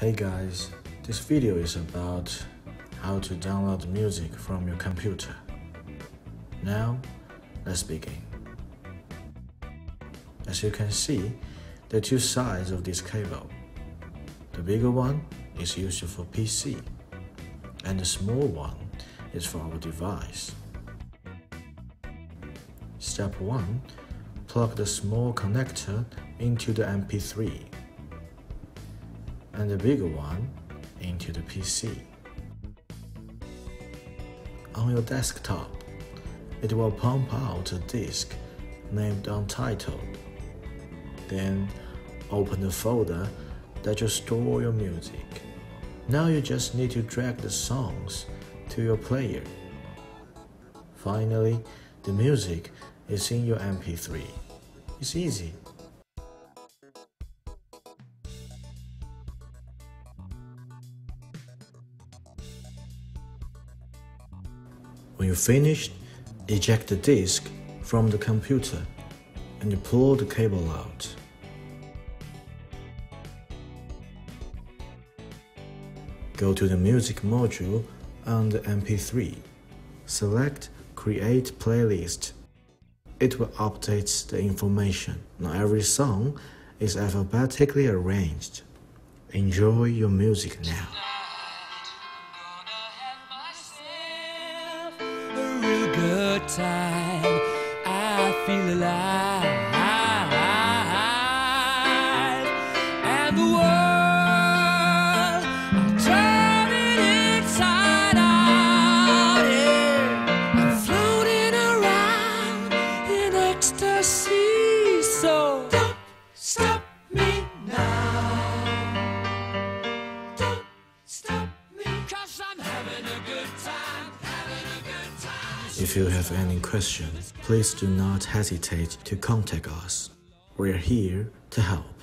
Hey guys, this video is about how to download music from your computer. Now, let's begin. As you can see, there are two sides of this cable. The bigger one is used for PC, and the small one is for our device. Step 1. Plug the small connector into the MP3 and the bigger one into the PC. On your desktop, it will pump out a disk named Untitled. Then open the folder that you store your music. Now you just need to drag the songs to your player. Finally, the music is in your MP3. It's easy. When you're finished, eject the disk from the computer and you pull the cable out. Go to the music module on the MP3. Select Create Playlist. It will update the information. Now every song is alphabetically arranged. Enjoy your music now. Time. I feel alive. And the world, If you have any questions, please do not hesitate to contact us. We're here to help.